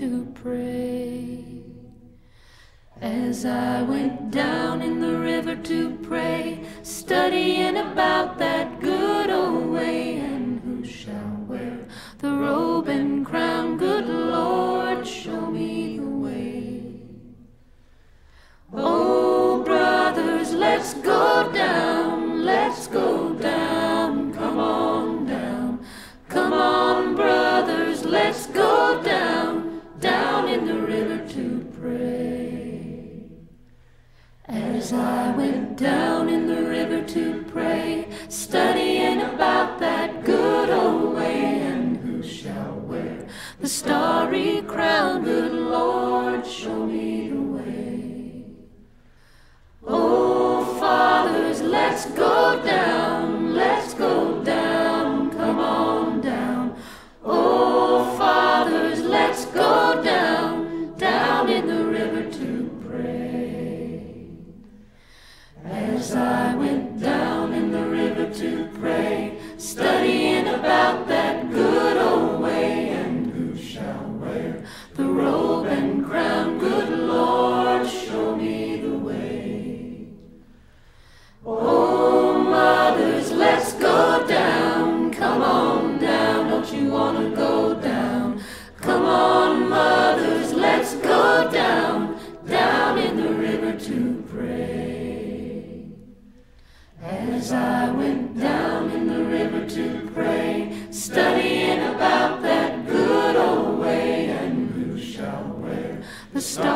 to pray. As I went down in the river to pray, studying about that good old way, and who shall wear the robe and crown, good Lord, show me the way. Oh, brothers, let's go I went down in the river to pray, studying about that good old way, and who shall wear the starry crown, good Lord, show me the way. Oh, fathers, let's go to pray. As I went down in the river to pray, studying about that good old way, and who shall wear the star?